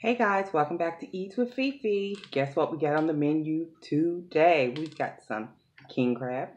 Hey guys, welcome back to Eats with Fefe. Guess what we got on the menu today? We've got some king crab.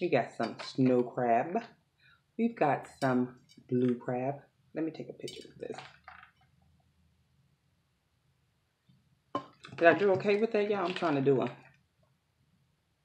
We got some snow crab. We've got some blue crab. Let me take a picture of this. Did I do okay with that, y'all? I'm trying to do a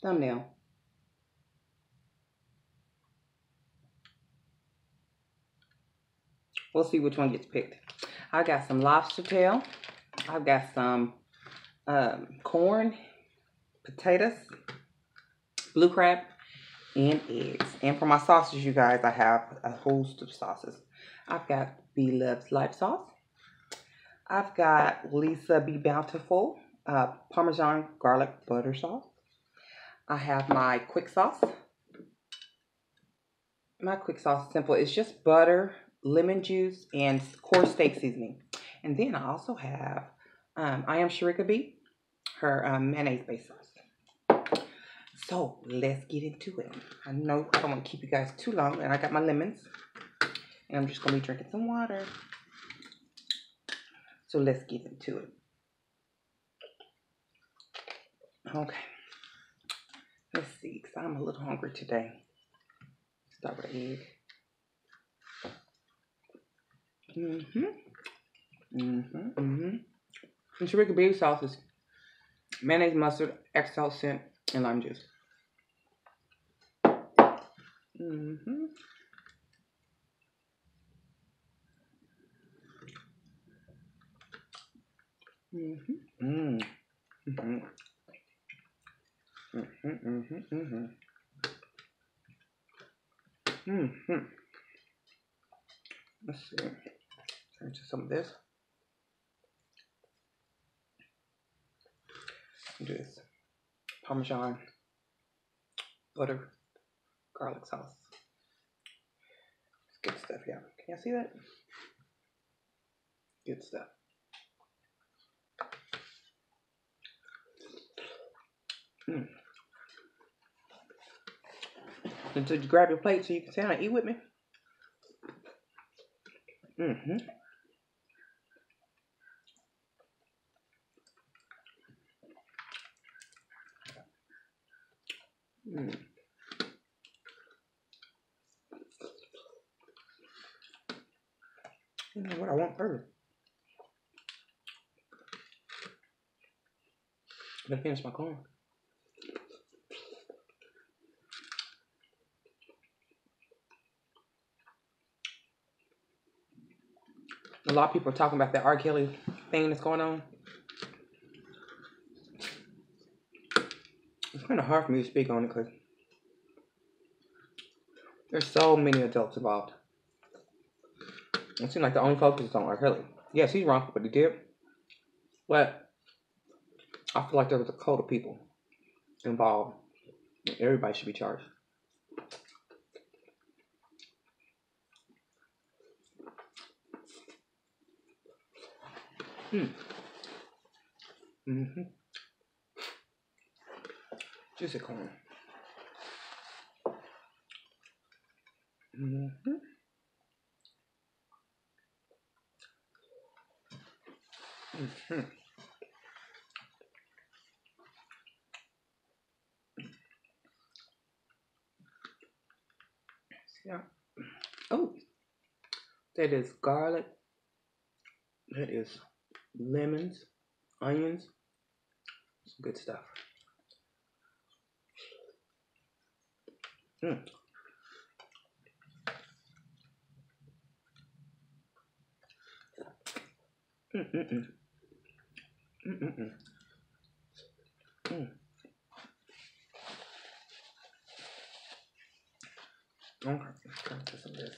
thumbnail. We'll see which one gets picked. I got some lobster tail. I've got some um, corn, potatoes, blue crab, and eggs. And for my sauces, you guys, I have a host of sauces. I've got Bloveslife sauce. I've got Lisa Be Bountiful uh, Parmesan garlic butter sauce. I have my quick sauce. My quick sauce is simple. It's just butter, lemon juice, and coarse steak seasoning. And then I also have um, I am Sharika B, her um, mayonnaise based sauce. So let's get into it. I know I don't want to keep you guys too long, and I got my lemons, and I'm just gonna be drinking some water. So let's get into it. Okay. Let's see, because I'm a little hungry today. Start with egg. Mm-hmm. Mm-hmm. Mm-hmm. And Sharika baby sauce is mayonnaise, mustard, extra scent, and lime juice. Mm-hmm. Mm-hmm. Mm. Mm-hmm. Mm-hmm. Mm-hmm. Mm-hmm. Mm-hmm. Let's see. Turn to some of this. Do this Parmesan butter garlic sauce. It's good stuff, yeah. Can y'all see that? Good stuff. Mm. And so you grab your plate so you can sit down and eat with me. Mm-hmm. Mm. You know what I want first. Let me finish my corn. A lot of people are talking about that R. Kelly thing that's going on. It's kind of hard for me to speak on it because there's so many adults involved. It seems like the only focus is on R. Kelly. Yes, he's wrong, but he did. But I feel like there was a cult of people involved. Everybody should be charged. Hmm. Mm-hmm. Juicy corn. Mm-hmm. Mm-hmm. Yeah. Oh, that is garlic. That is lemons, onions, some good stuff. Mm. Mm-mm-mm. Mm-mm-mm. Mm. Okay, let's to some of this.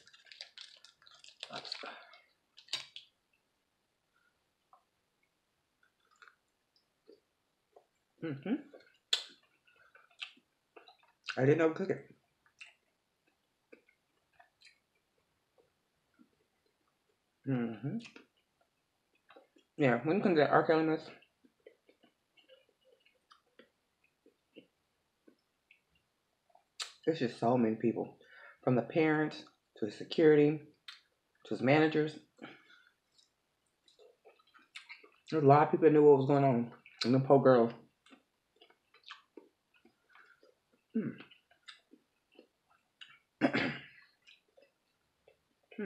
Mm-hmm. I didn't it. Mm-hmm. Yeah, when it comes to R. Kelly there's just so many people. From the parents to the security to his managers. There's a lot of people that knew what was going on. And the poor girl. Hmm. hmm.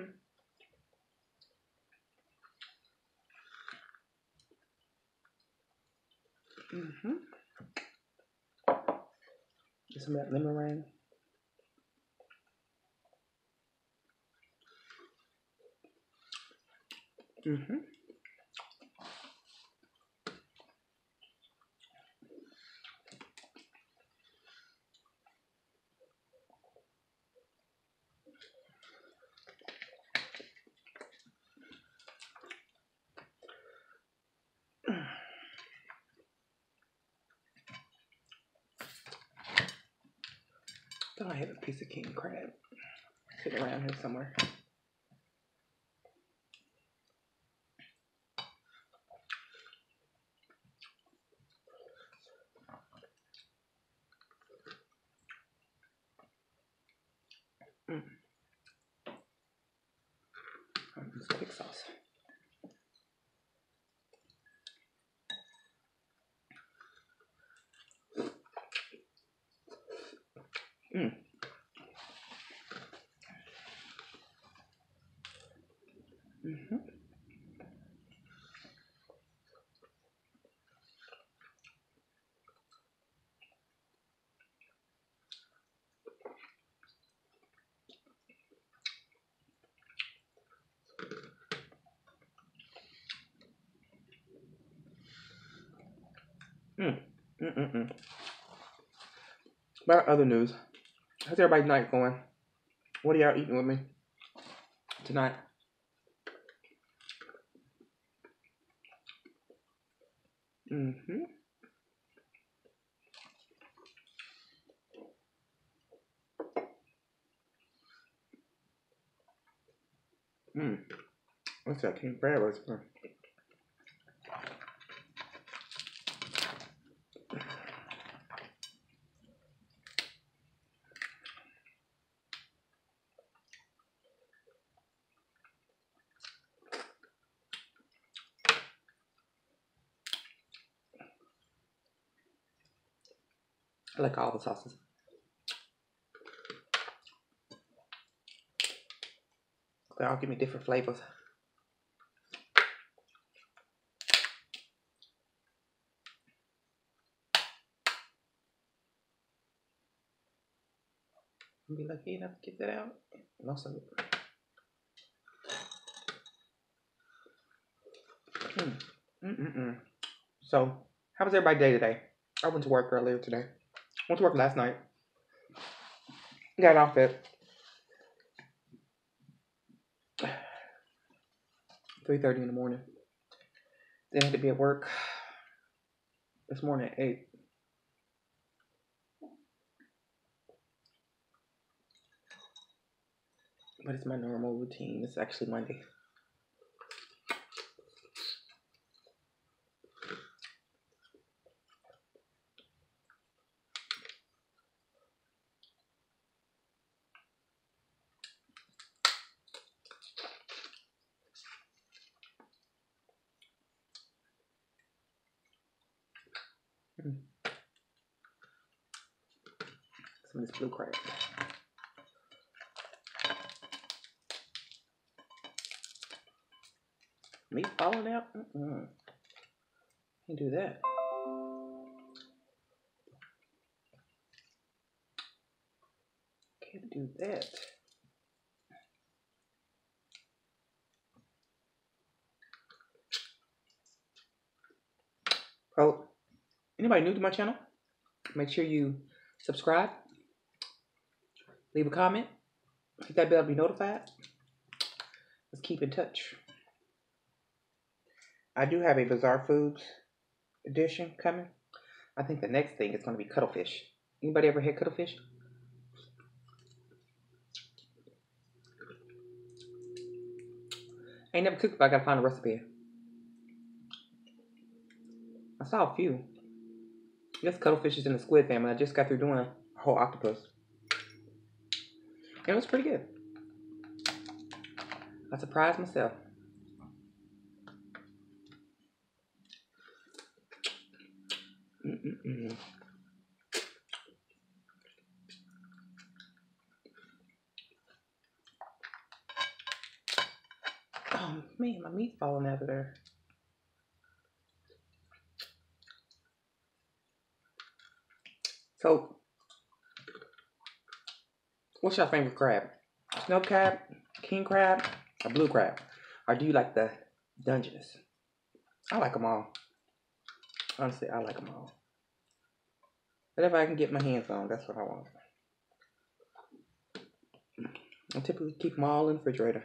Mm-hmm. Get some of that lemon meringue. Mm-hmm. I had a piece of king crab sitting around here somewhere. Mm. Um, steak sauce. Mm. Mm-hmm. Mm. Mm-mm-mm. About other news. How's everybody's night going? What are y'all eating with me tonight? Mm-hmm. Mm. What's that king crab recipe? Like all the sauces. They all give me different flavors. Be lucky enough to get that out. And also, mm, mm, mm, mm. So, how was everybody day today? I went to work earlier today. Went to work last night. Got off at three thirty in the morning. Then had to be at work this morning at eight. But it's my normal routine. It's actually Monday. Mm. Crab. Meat falling out? Mm-mm. Can't do that. Can't do that. Oh, anybody new to my channel? Make sure you subscribe, leave a comment, hit that bell to be notified. Let's keep in touch. I do have a Bizarre Foods edition coming. I think the next thing is going to be cuttlefish. Anybody ever had cuttlefish? I ain't never cooked, but I gotta find a recipe. I saw a few. Guess cuttlefish is in the squid family. I just got through doing a whole octopus. It was pretty good. I surprised myself. Mm-mm-mm. Oh man, my meat's falling out of there. So, what's your favorite crab? Snow crab, king crab, or blue crab? Or do you like the Dungeness? I like them all. Honestly, I like them all. Whatever I can get my hands on, that's what I want. I typically keep them all in the refrigerator.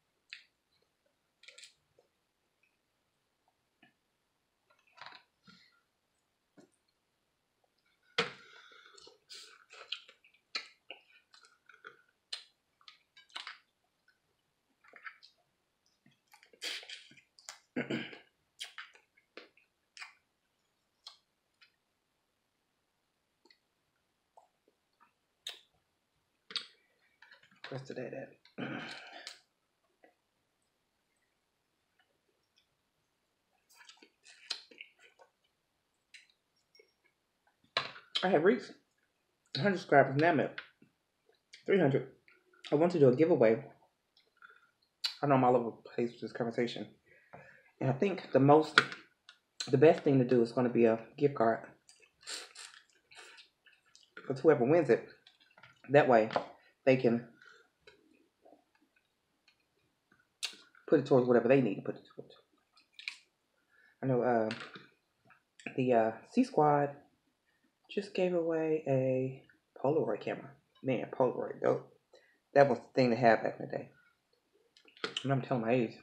Where's today at? I have reached 100 subscribers now I'm at 300. I want to do a giveaway. I know I'm all over the place with this conversation. And I think the most, the best thing to do is going to be a gift card. Because whoever wins it, that way they can put it towards whatever they need to put it towards. I know uh, the uh, C Squad just gave away a Polaroid camera. Man, Polaroid, though. That was the thing to have back in the day. And I'm telling my age.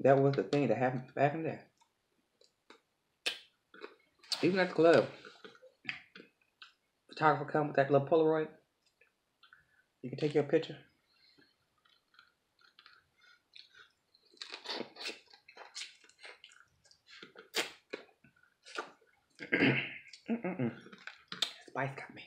That was the thing to have back in the day. Even at the club, photographer come with that little Polaroid. You can take your picture. Mm-mm-mm. Spice got me.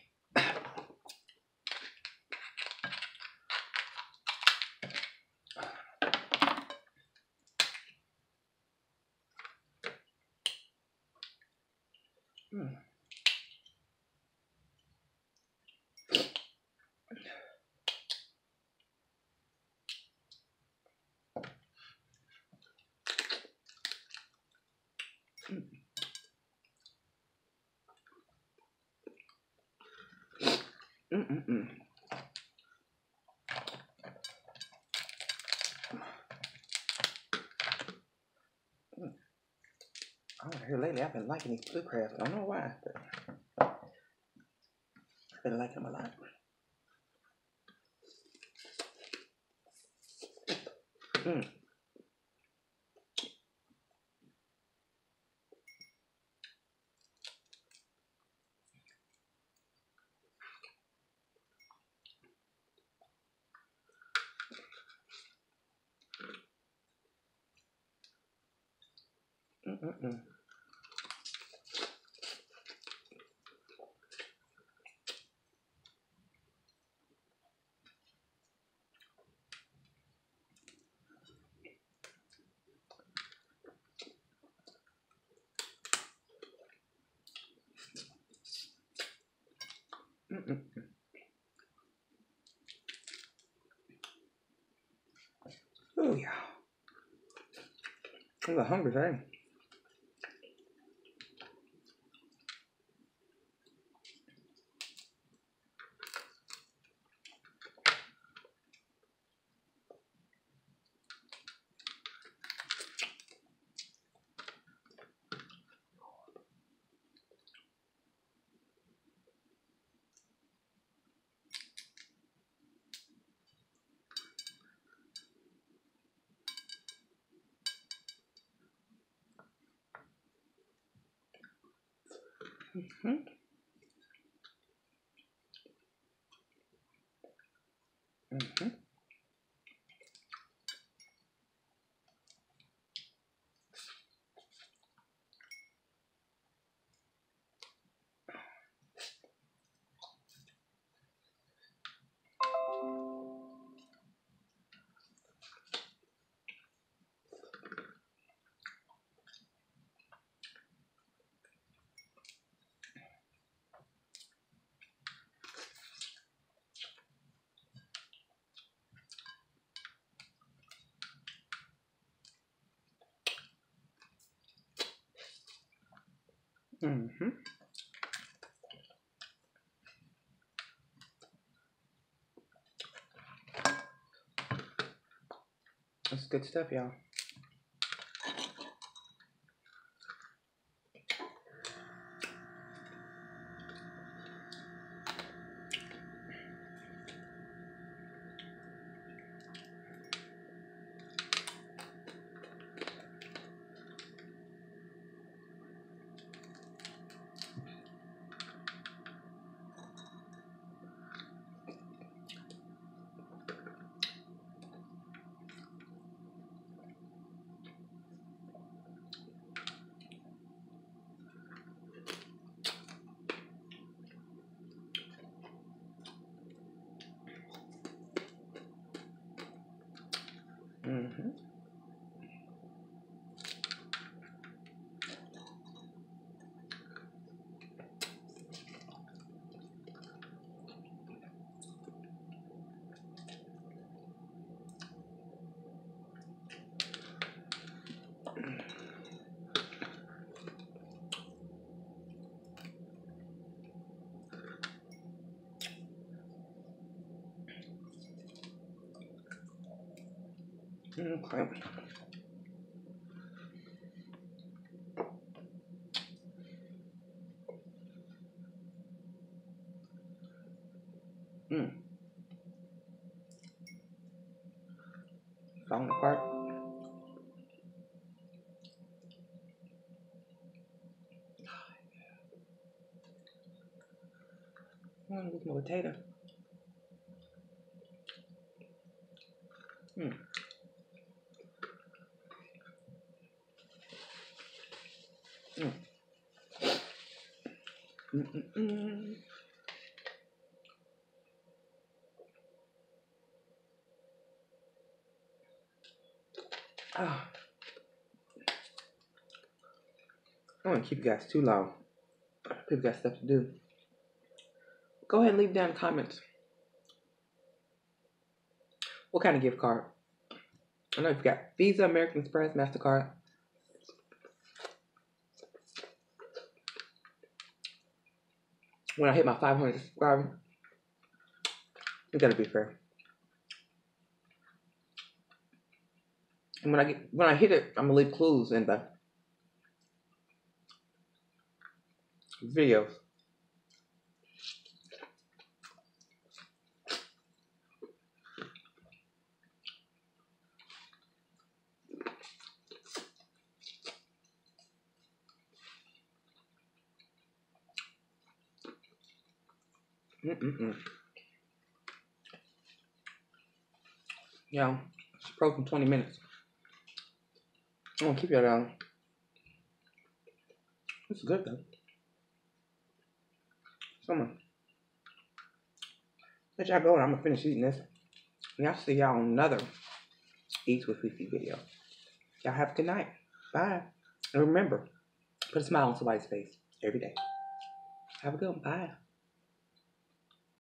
Mm. Mm-mm-mm. Mm. Oh, here lately I've been liking these blue crabs. I don't know why, I've been liking them a lot. Mm. Mm-mm-mm. Oh yeah. I'm hungry, thing. Mm-hmm. Mm-hmm. Mm-hmm. That's good stuff, y'all. Mm-hmm. Okay. One with my potato. Hmm. Mm. Mm-mm-mm. Ah. I don't want to keep you guys too long. People got stuff to do. Go ahead and leave down comments. What kind of gift card? I know you've got Visa, American Express, MasterCard. When I hit my 500 subscribers, it's gonna be fair. And when I get when I hit it, I'm gonna leave clues in the videos. Mm-mm-mm. Yeah, it's approaching 20 minutes. I'm gonna keep you down. It's good though. So I'm gonna let y'all go and I'm gonna finish eating this. And I'll see y'all on another Eats with Fefe video. Y'all have a good night. Bye. And remember, put a smile on somebody's face every day. Have a good one. Bye.